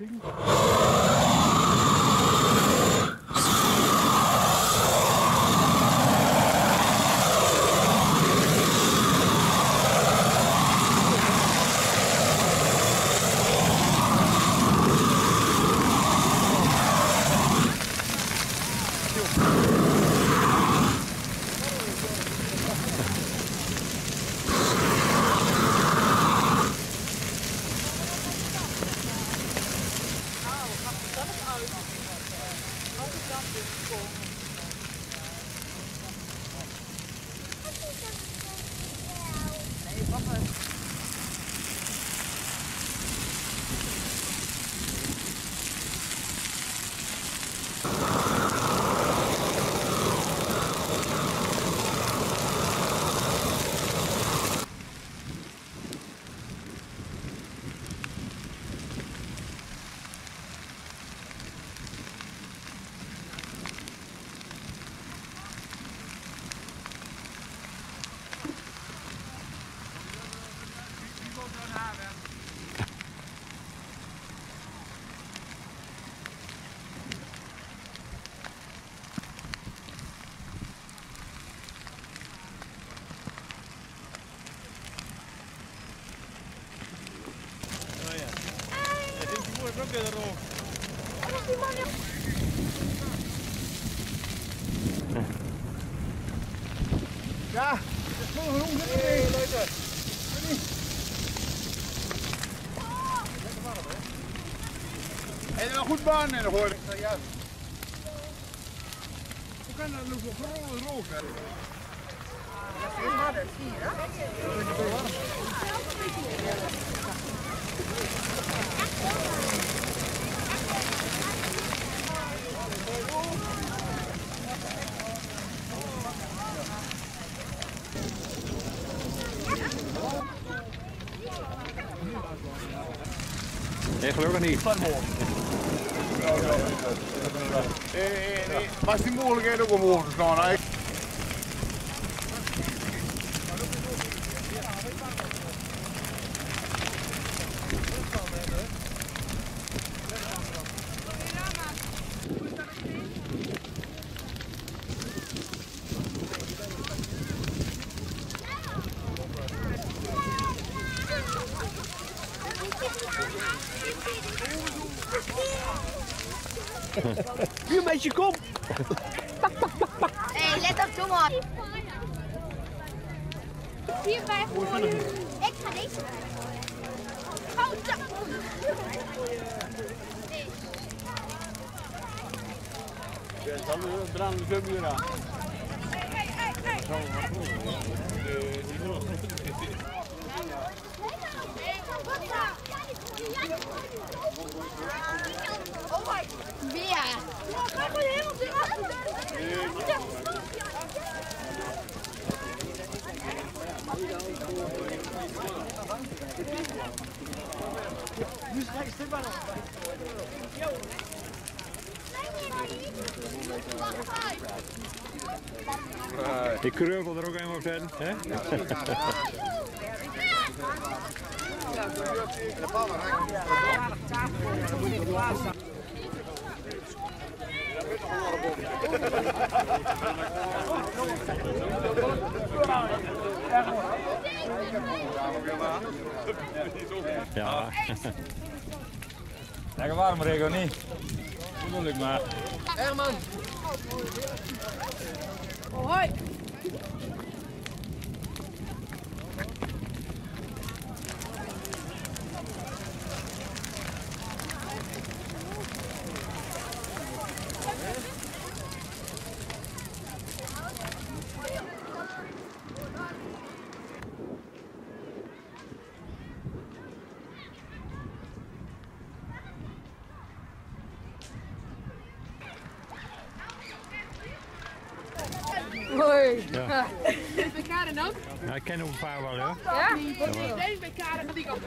kriegen. Ja, dat. Ja, het is gewoon groen. Hey, leuk. En een goed baan en dan hoor ik dat juist. Hoe kan dat nog zo groen rook hebben? Nee, gelukkig niet. Eh, nee, was die mogelijkheid ook omhoog te hè? Een beetje kom. Hé, hey, let op, doe maar. Vier, vijf, Ik ga deze. Goud. Dan branden ze weer aan. Oh my. Weer. Ja, ga gewoon helemaal Die kreukel er ook eenmaal op zetten. Hè? Ja. Lekker warm, Rego, niet? Bedoel ik maar. Hoi. Hoi. Ja. Is bij Karen ook? ja, ik ken nog een paar wel, ja. Ja? Deze bij Karen gaat die ook.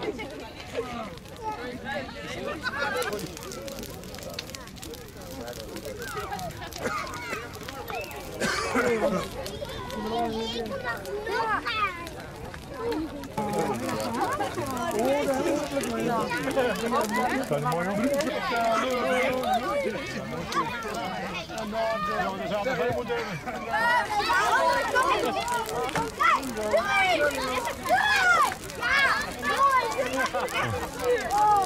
Dat is mooi hoor.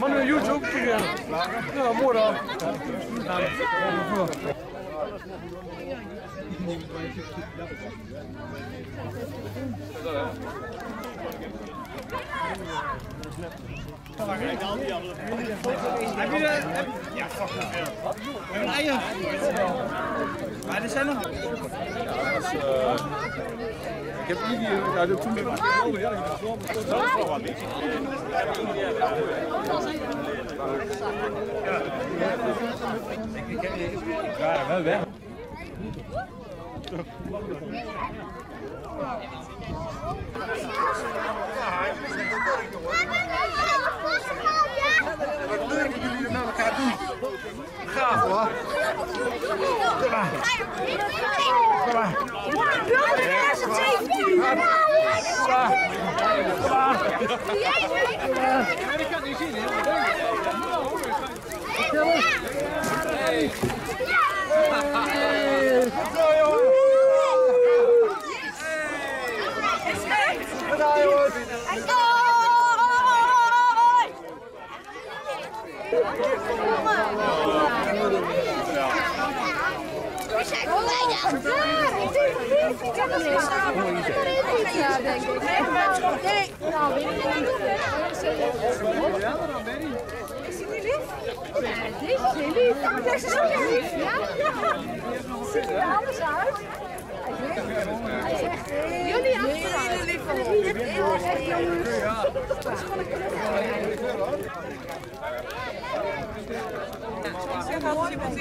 Mano, YouTube kìa. Nó là mua rồi. Thank you. Nu YouTube programma. Ja. Maar er zijn nog... Ik heb hier, ja, dat toen ik ja, dat is wel wat. Ja, wel weg. Wat dat jullie er met elkaar doen. Gaaf hoor. Kan het niet zien, We zijn bijna. Ik het niet samen. Ja, denk ik. Nee, nou, weet ik niet. Is hij lief? Nee, deze is heel lief. Deze is ook heel. Ja, ja. Echt Jullie achteraan. Hele lief van ons. Echt jongens. Zeg als iemand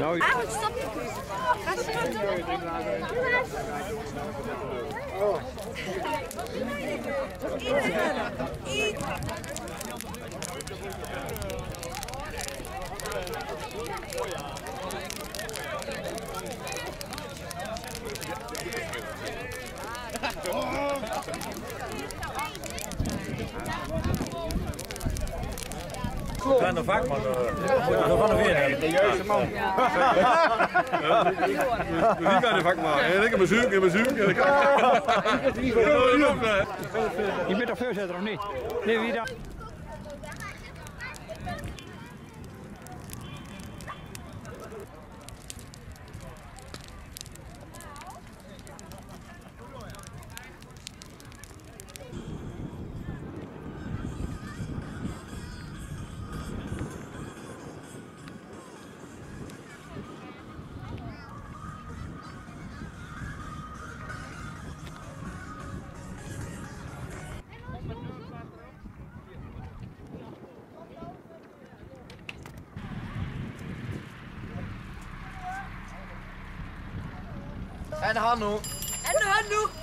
eerst vraagt, maar je toch De vakman. uh, moet van weer hebben. De juiste man. Wie bij de vakman? Ik heb mijn zuur, ik heb mijn zuur. je bent toch voorzitter of niet? Nee, wie dan? En Hanno. En Hanno.